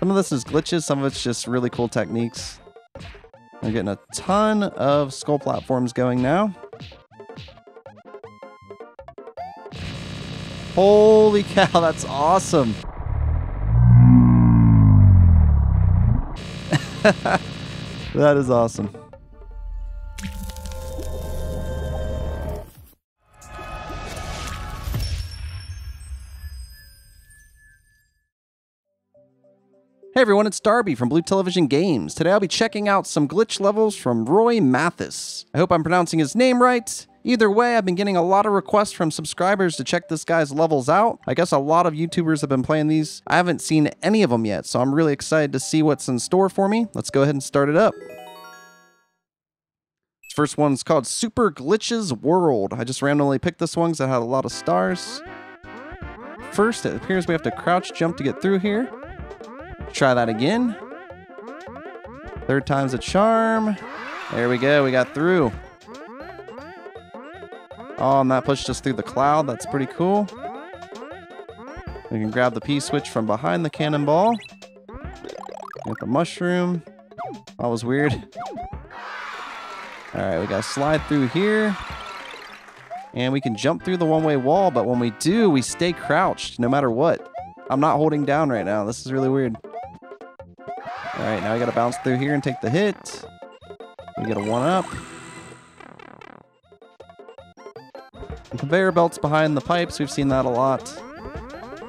Some of this is glitches, some of it's just really cool techniques. I'm getting a ton of skull platforms going now. Holy cow, that's awesome. that is awesome. Hey everyone, it's Darby from Blue Television Games. Today I'll be checking out some glitch levels from Roi Mathis. I hope I'm pronouncing his name right. Either way, I've been getting a lot of requests from subscribers to check this guy's levels out. I guess a lot of YouTubers have been playing these. I haven't seen any of them yet, so I'm really excited to see what's in store for me. Let's go ahead and start it up. First one's called Super Glitches World. I just randomly picked this one because it had a lot of stars. First, it appears we have to crouch jump to get through here. Try that again. Third time's a charm. There we go. We got through. Oh, and that pushed us through the cloud. That's pretty cool. We can grab the P-switch from behind the cannonball. Get the mushroom. That was weird. Alright, we gotta slide through here. And we can jump through the one-way wall, but when we do, we stay crouched no matter what. I'm not holding down right now. This is really weird. Alright, now we gotta bounce through here and take the hit. We get a one-up. Conveyor belts behind the pipes. We've seen that a lot.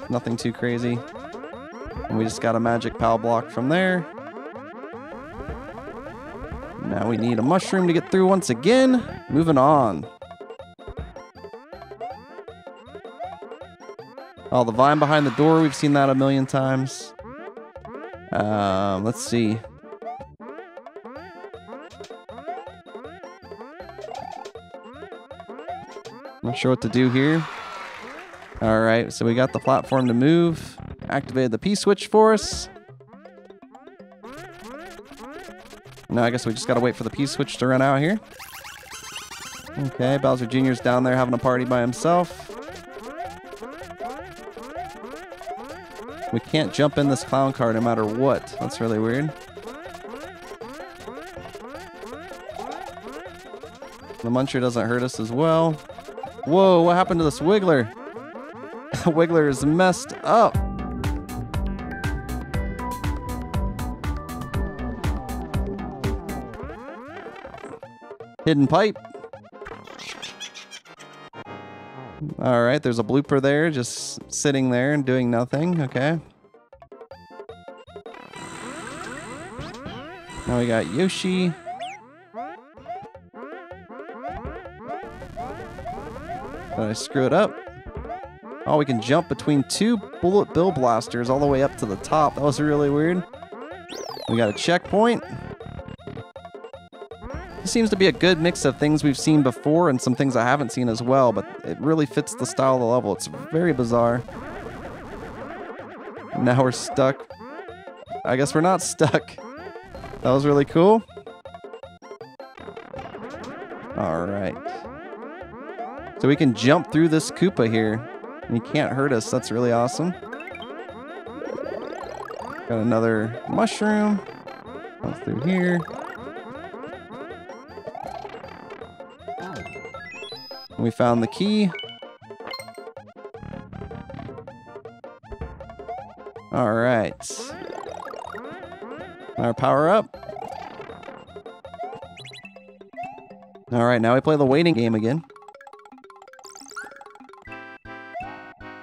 Nothing too crazy. And we just got a magic POW block from there. Now we need a mushroom to get through once again. Moving on. Oh, the vine behind the door. We've seen that a million times. Um, let's see. Not sure what to do here. All right, so we got the platform to move. Activated the P-switch for us. Now I guess we just gotta wait for the P-switch to run out here. Okay, Bowser Jr.'s down there having a party by himself. We can't jump in this clown car no matter what. That's really weird. The Muncher doesn't hurt us as well. Whoa, what happened to this Wiggler? The wiggler is messed up. Hidden pipe. All right, there's a blooper there, just sitting there and doing nothing. Okay. Now we got Yoshi. Did I screw it up? Oh, we can jump between two bullet bill blasters all the way up to the top. That was really weird. We got a checkpoint. Seems to be a good mix of things we've seen before and some things I haven't seen as well, but it really fits the style of the level. It's very bizarre. Now we're stuck. I guess we're not stuck. That was really cool. All right. So we can jump through this Koopa here. And he can't hurt us. That's really awesome. Got another mushroom. Through here. We found the key. All right. Our power up. All right, now we play the waiting game again.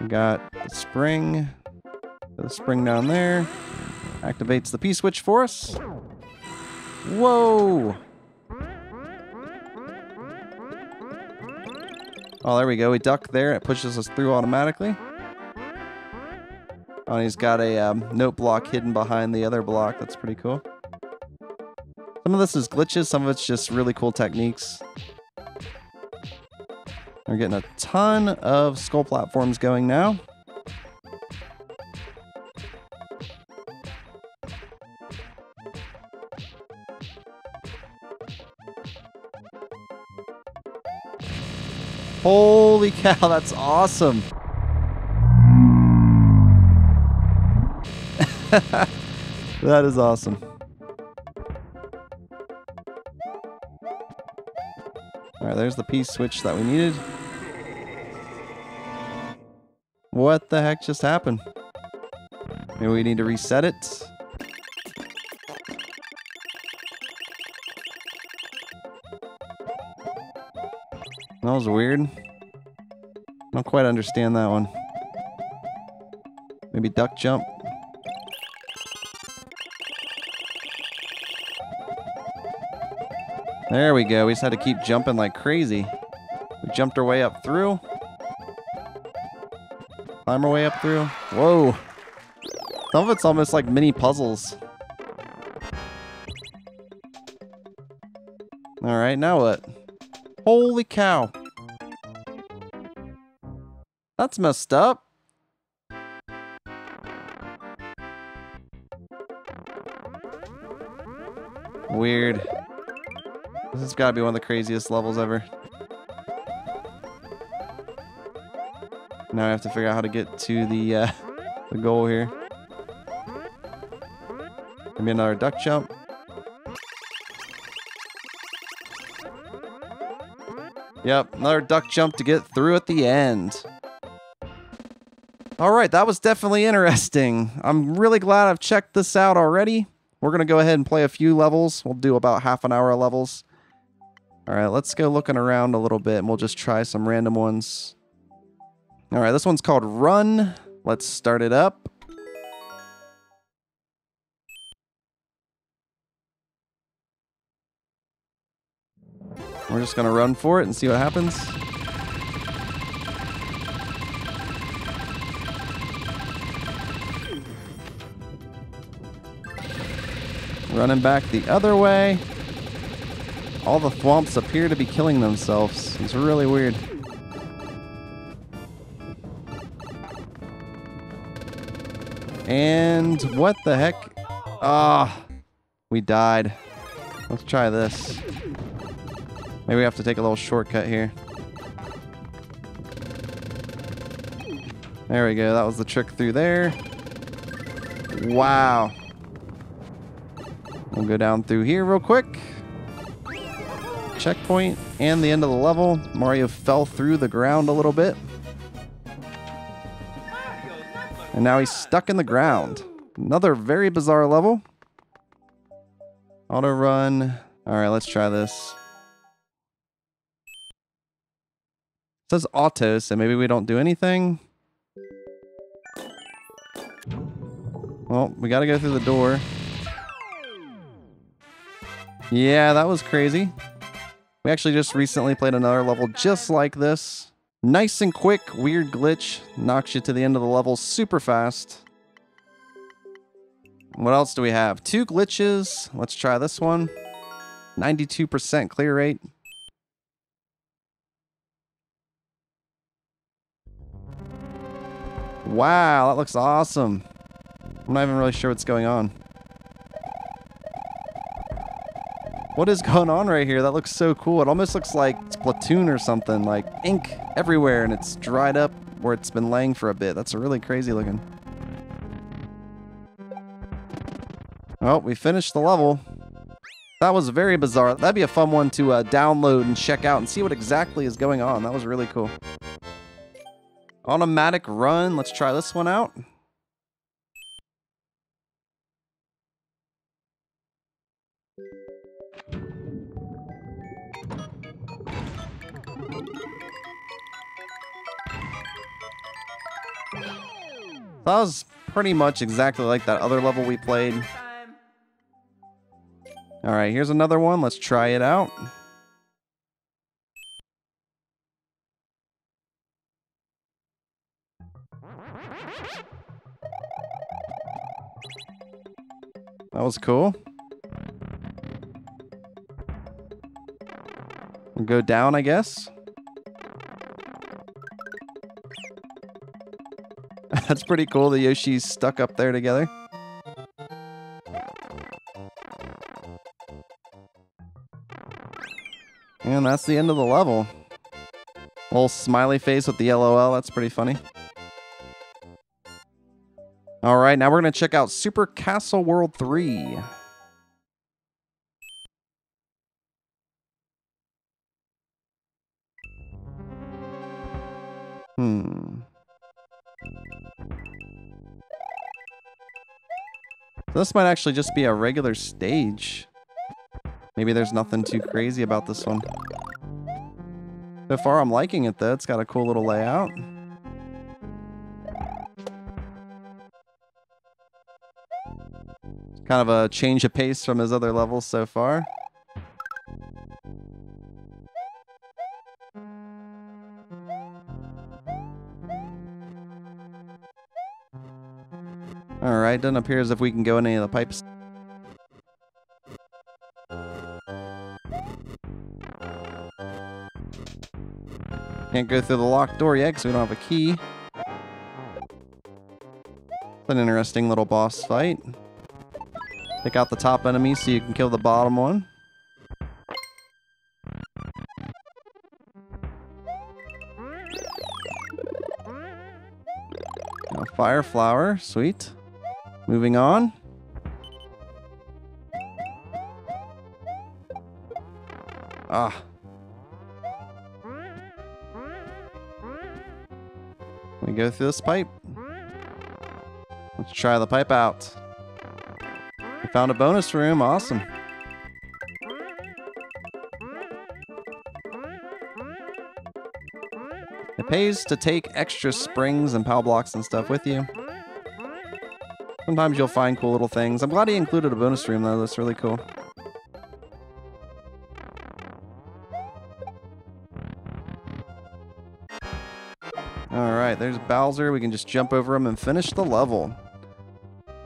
We got the spring. The spring down there. Activates the P-switch for us. Whoa! Oh, there we go. We duck there. It pushes us through automatically. Oh, he's got a um, note block hidden behind the other block. That's pretty cool. Some of this is glitches. Some of it's just really cool techniques. We're getting a ton of skull platforms going now. Holy cow, that's awesome. That is awesome. Alright, there's the P switch that we needed. What the heck just happened? Maybe we need to reset it. That was weird. Don't quite understand that one. Maybe duck jump. There we go. We just had to keep jumping like crazy. We jumped our way up through. Climb our way up through. Whoa. Some of it's almost like mini puzzles. Alright, now what? Holy cow. That's messed up. Weird. This has got to be one of the craziest levels ever. Now I have to figure out how to get to the uh, the goal here. Maybe another duck jump. Yep, another duck jump to get through at the end. All right, that was definitely interesting. I'm really glad I've checked this out already. We're going to go ahead and play a few levels. We'll do about half an hour of levels. All right, let's go looking around a little bit and we'll just try some random ones. All right, this one's called Run. Let's start it up. We're just going to run for it and see what happens. Running back the other way. All the thwomps appear to be killing themselves. It's really weird. And what the heck? Ah, we died. Let's try this. Maybe we have to take a little shortcut here. There we go. That was the trick through there. Wow. We'll go down through here real quick. Checkpoint and the end of the level. Mario fell through the ground a little bit. And now he's stuck in the ground. Another very bizarre level. Auto run. All right, let's try this. It says auto, so maybe we don't do anything. Well, we got to go through the door. Yeah, that was crazy. We actually just recently played another level just like this. Nice and quick, weird glitch. Knocks you to the end of the level super fast. What else do we have? Two glitches. Let's try this one. 92% clear rate. Wow, that looks awesome. I'm not even really sure what's going on. What is going on right here? That looks so cool. It almost looks like Splatoon or something, like ink everywhere and it's dried up where it's been laying for a bit. That's a really crazy looking. Well, we finished the level. That was very bizarre. That'd be a fun one to uh, download and check out and see what exactly is going on. That was really cool. Automatic run. Let's try this one out. That was pretty much exactly like that other level we played. Alright, here's another one. Let's try it out. That was cool. We'll go down, I guess. That's pretty cool. The Yoshi's stuck up there together. And that's the end of the level. Little smiley face with the LOL. That's pretty funny. All right, now we're going to check out Super Castle World 3. This might actually just be a regular stage. Maybe there's nothing too crazy about this one. So far, I'm liking it, though. It's got a cool little layout. Kind of a change of pace from his other levels so far. Alright, doesn't appear as if we can go in any of the pipes. Can't go through the locked door yet because we don't have a key. An interesting little boss fight. Pick out the top enemy so you can kill the bottom one. fire flower, sweet. Moving on. Ah, We go through this pipe. Let's try the pipe out. We found a bonus room. Awesome. It pays to take extra springs and POW blocks and stuff with you. Sometimes you'll find cool little things. I'm glad he included a bonus room though. That's really cool. Alright, there's Bowser. We can just jump over him and finish the level.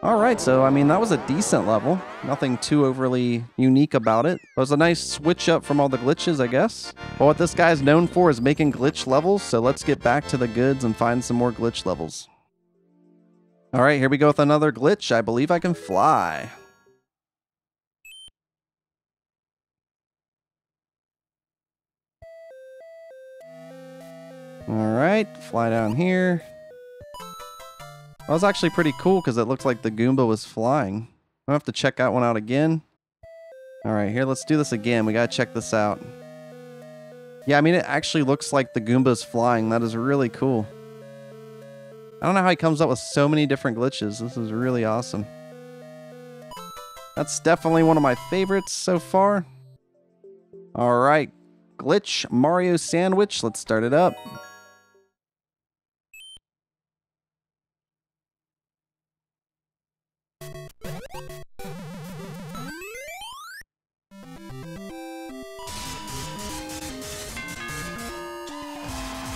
Alright, so I mean, that was a decent level. Nothing too overly unique about it. It was a nice switch up from all the glitches, I guess. But what this guy's known for is making glitch levels, so let's get back to the goods and find some more glitch levels. Alright, here we go with another glitch. I believe I can fly. Alright, fly down here. That was actually pretty cool because it looked like the Goomba was flying. I have to check that one out again. Alright, here, let's do this again. We gotta check this out. Yeah, I mean, it actually looks like the Goomba's flying. That is really cool. I don't know how he comes up with so many different glitches. This is really awesome. That's definitely one of my favorites so far. Alright, Glitch Mario Sandwich. Let's start it up.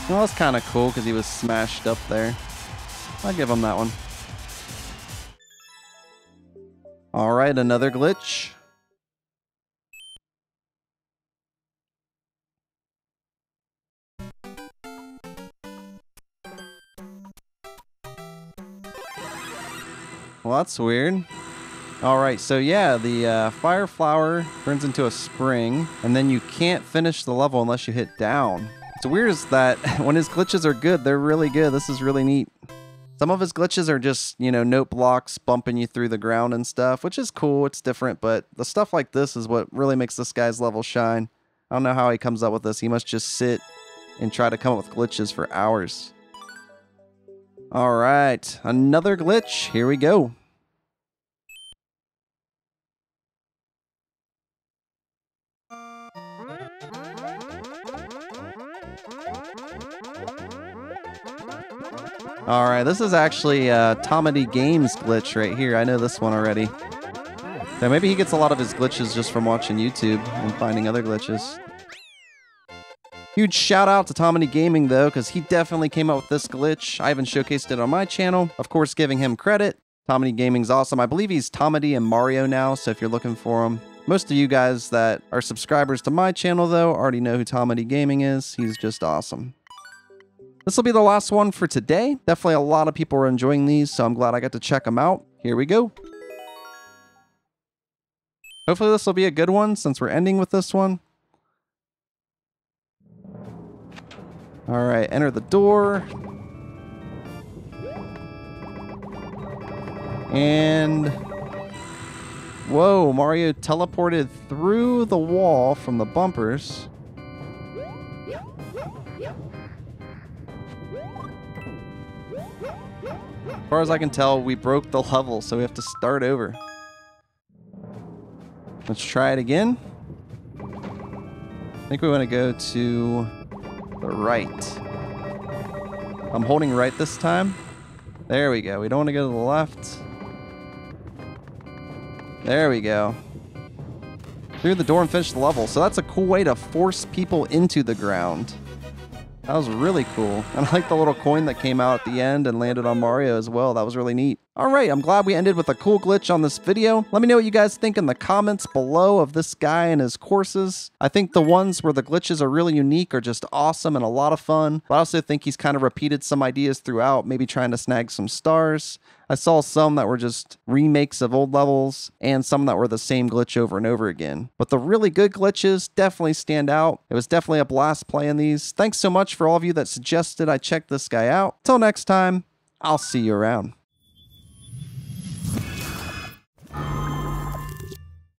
Well, that's kind of cool because he was smashed up there. I'll give him that one. All right, another glitch. Well, that's weird. All right, so yeah, the uh, fire flower turns into a spring, and then you can't finish the level unless you hit down. What's weird is that when his glitches are good, they're really good. This is really neat. Some of his glitches are just, you know, note blocks bumping you through the ground and stuff, which is cool. It's different, but the stuff like this is what really makes this guy's level shine. I don't know how he comes up with this. He must just sit and try to come up with glitches for hours. All right, another glitch. Here we go. All right, this is actually a Tomedy Games glitch right here. I know this one already. So maybe he gets a lot of his glitches just from watching YouTube and finding other glitches. Huge shout out to Tomedy Gaming though, because he definitely came up with this glitch. I even showcased it on my channel. Of course, giving him credit. Tomedy Gaming's awesome. I believe he's Tomedy and Mario now, so if you're looking for him. Most of you guys that are subscribers to my channel though already know who Tomedy Gaming is. He's just awesome. This will be the last one for today. Definitely a lot of people are enjoying these, so I'm glad I got to check them out. Here we go. Hopefully this will be a good one since we're ending with this one. All right, enter the door. And whoa, Mario teleported through the wall from the bumpers. Far as I can tell, we broke the level, so we have to start over. Let's try it again. I think we want to go to the right. I'm holding right this time. There we go. We don't want to go to the left. There we go. Through the door and finish the level. So that's a cool way to force people into the ground. That was really cool. And I like the little coin that came out at the end and landed on Mario as well. That was really neat. All right, I'm glad we ended with a cool glitch on this video. Let me know what you guys think in the comments below of this guy and his courses. I think the ones where the glitches are really unique are just awesome and a lot of fun. But I also think he's kind of repeated some ideas throughout, maybe trying to snag some stars. I saw some that were just remakes of old levels and some that were the same glitch over and over again. But the really good glitches definitely stand out. It was definitely a blast playing these. Thanks so much for all of you that suggested I check this guy out. Till next time, I'll see you around.